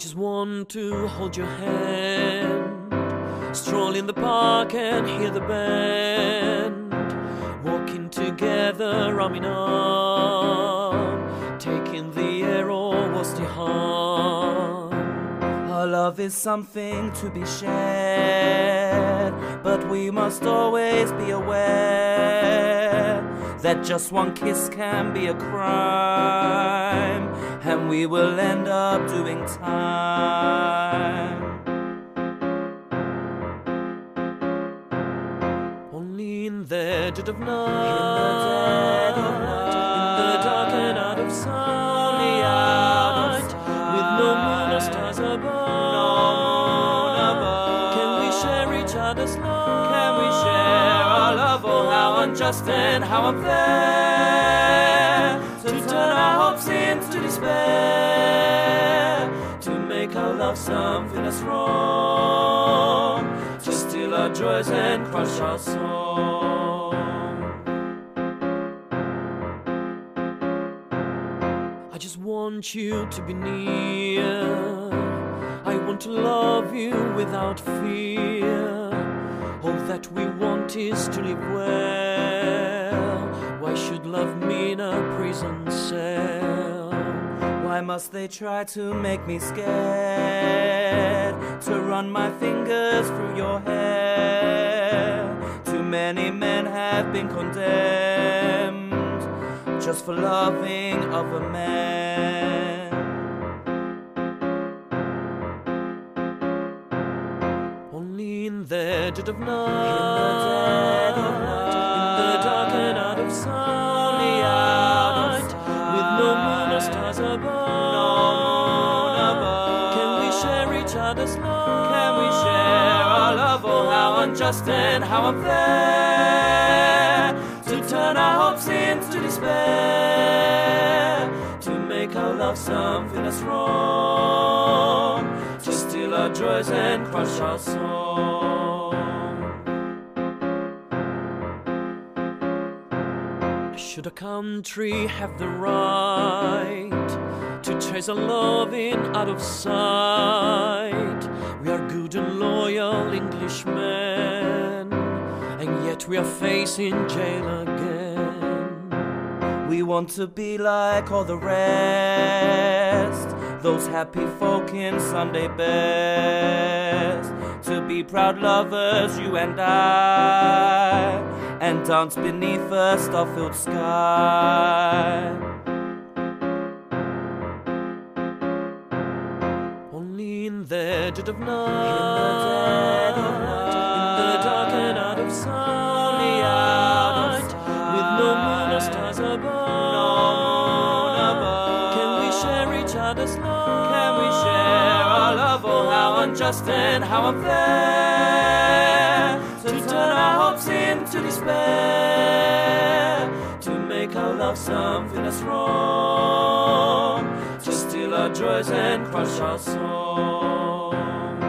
just want to hold your hand, stroll in the park and hear the band, walking together arm in arm, taking the air or what's the harm? Our love is something to be shared, but we must always be aware that just one kiss can be a crime, and we will end up doing time. Only in the dead of night, dead of night, in the dark and out of sight, Only out of with no moon or stars above. Can we share each other's love? Can we share our love? Oh, how unjust and how unfair something that's wrong, to steal our joys and crush our song. I just want you to be near. I want to love you without fear. All that we want is to live well. Why should love mean a prison? Why must they try to make me scared? To run my fingers through your hair. Too many men have been condemned just for loving other men. Only in the dead of night, above. No moon above. Can we share each other's love? Can we share our love? Oh, how unjust and how unfair to turn our hopes into despair, to make our love something that's wrong, to steal our joys and crush our song. Should a country have the right to chase a loving out of sight? We are good and loyal Englishmen, and yet we are facing jail again. We want to be like all the rest, those happy folk in Sunday best. To be proud lovers, you and I, and dance beneath a star-filled sky. In the dead of night, in the dark and out of sight, Only out of with no moon or stars above. No moon above. Can we share each other's love? Can we share our love? Oh, how unjust and how unfair to turn our hopes into despair, to make our love something that's wrong, to steal our joys and crush our song.